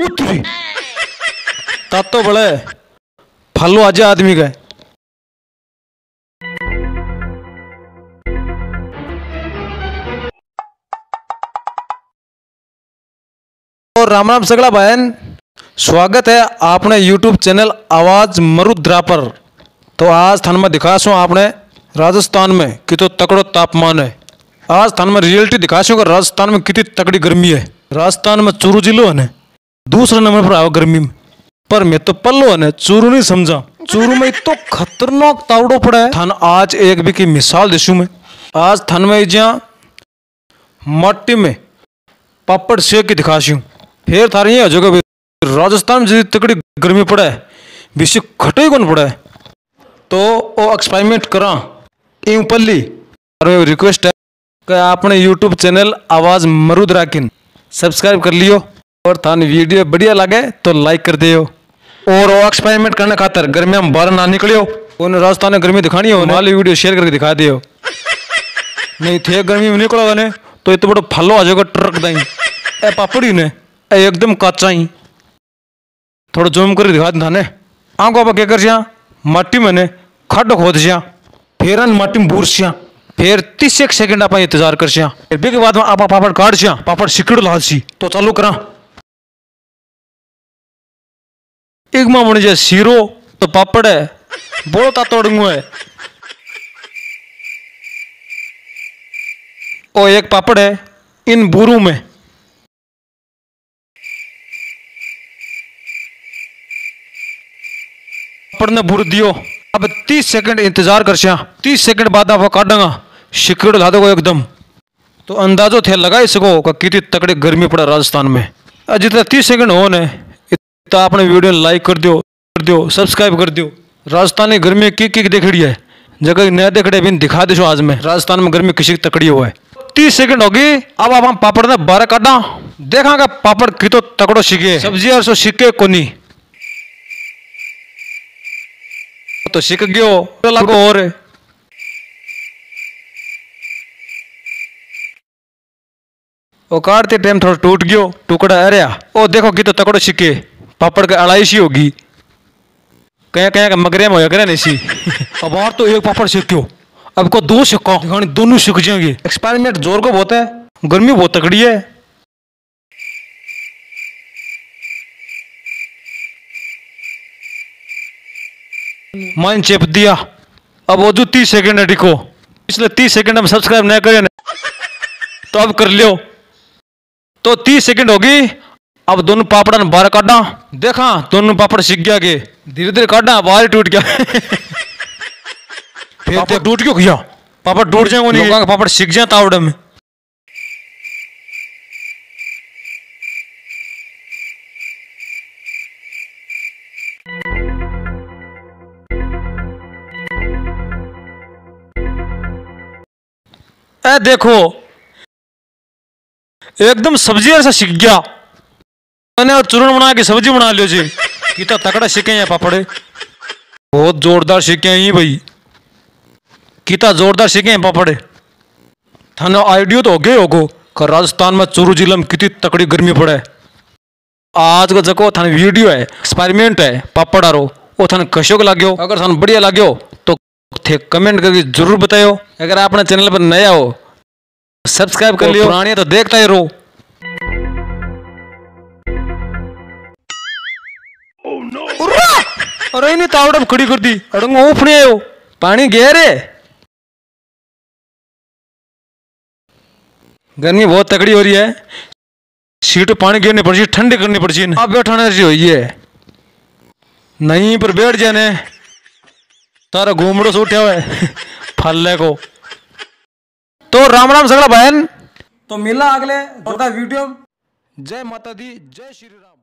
उतरी। तो बड़े फलो आजे आदमी गए तो राम राम सगला बहन, स्वागत है आपने यूट्यूब चैनल आवाज़ मरुद्रा पर। तो आज थान में दिखाशो आपने राजस्थान में कितो तकड़ो तापमान है। आज थान में रियलिटी दिखाशो कि राजस्थान में कितनी तकड़ी गर्मी है। राजस्थान में चूरू जिलो है दूसरे नंबर पर आओ गर्मी में। पर मैं तो पल्लो न, चूरू नहीं समझा। चूरू में तो खतरनाक तावड़ो पड़ा है। थान आज एक भी की मिसाल दिशू में। आज थान में जहाँ मट्टी में पापड़ सेक के दिखाशी हूँ फिर थारे ये हो राजस्थान में जितनी तकड़ी गर्मी पड़ा है विश्व खटे कौन पड़ा है। तो वो एक्सपेरिमेंट करा। यूँ पल्ली और रिक्वेस्ट है कि आपने यूट्यूब चैनल आवाज़ मरुद राकिन सब्सक्राइब कर लियो। और थान वीडियो बढ़िया लगे तो लाइक कर दियो। और वो एक्सपेरिमेंट करने खातर गर्मी में बाहर ना निकलियो। उन राजस्थान में गर्मी दिखानी हो वाली वीडियो शेयर करके दिखा दियो। नहीं थे गर्मी में निकलो ने तो इतना बड़ा फलो आ जाएगा ट्रक दाई। ए पापड़ी ने ए एकदम कच्चा ही थोड़ा जूम कर दिखा था ने। आँखों पर क्या कर सिया मट्टी में ने खड्ड खोद सिया फिर मट्टी में बूर सिया फिर तीस एक सेकंड आप इंतज़ार कर सिया फिर के बाद में आप पापड़ काट सिया पापड़ सिकड़ ला सी। तो चालू करा। एक माँ बन जाए सीरो तो पापड़ है बोलता तोड़ू है और एक पापड़ है इन बुरू में। पापड़ ने बुर दियो। अब 30 सेकंड इंतज़ार कर सिया 30 सेकंड बाद आप काटेगा शिकड़ ला दो एकदम। तो अंदाजो थे लगा ही सको कितनी तकड़ी गर्मी पड़ा राजस्थान में। जितना 30 सेकंड हो इतना आपने वीडियो लाइक कर दियो कर दियो सब्सक्राइब कर दियो। राजस्थान की गर्मी की की देखड़ी है? जगह नया देखड़े भी दिखा दे आज में। राजस्थान में गर्मी किसी की तकड़ी हुआ है। तीस सेकंड होगी, अब आप हम पापड़ ने बारह काटा देखा का पापड़ की तो तकड़ो सीखे। सब्ज़ी और सो सीखे कोनी। तो सीख गयो तो लगो और। वो काटते टाइम थोड़ा टूट गयो, टुकड़ा अरिया ओ, देखो, की तो तकड़ो सीखे। पापड़ का अड़ाई सी होगी। कहीं कहीं मगरे में होया करे नहीं सी। अब और तो एक पापड़ सीखियो अब को दो दिखानी दोनों सीख जाएँगे। एक्सपेरिमेंट ज़ोर को बहुत है। गर्मी बहुत तकड़ी है। माइन चेप दिया। अब वो जो तीस सेकंड है टिको इसलिए तीस सेकंड में सब्सक्राइब नहीं करे ना। तो अब कर लियो। तो तीस सेकंड होगी। अब दोनों पापड़ा ने बाहर काटा देखा दोनों पापड़ सीख गया के धीरे धीरे काटा बाहर टूट गया। फिर पापड़ टूट क्यों गया? पापड़ टूट जाएँगे नहीं लोगों पापड़ सीख जाए तावड़े में। ए देखो। एकदम सब्ज़ी ऐसा सीख गया। मैंने और चूरण बना के सब्ज़ी बना लियो जी। कितना तकड़ा सीखे हैं पापड़े। बहुत जोरदार सीखे हैं ये भाई। कितना जोरदार सीखे हैं पापड़े। थाने आइडियो तो हो गए होगो कि राजस्थान में चूरू ज़िले में कितनी तकड़ी गर्मी पड़े। आज का जको थाने वीडियो है एक्सपेरिमेंट है पापड़ आरो। वो थाने कशो को लाग्यो। अगर थाने बढ़िया लाग्यो तो थे कमेंट करके ज़रूर बतायो। अगर आपने चैनल पर नया हो सब्सक्राइब कर लियो। पुरानी तो देखता ही रहो। अरे नहीं तावड़ खड़ी कर दी अड़ंग ओफने आयो पानी गहरे गर्मी बहुत तकड़ी हो रही है सीट पानी गिरनी पड़ ठंडी करनी पड़ अब बैठाने से हुई है नहीं पर बैठ जाने तारा घूमड़ो से उठा हुआ है फल्ले को तो राम राम सगड़ा बहन तो मिला अगले वीडियो जय माता दी जय श्री राम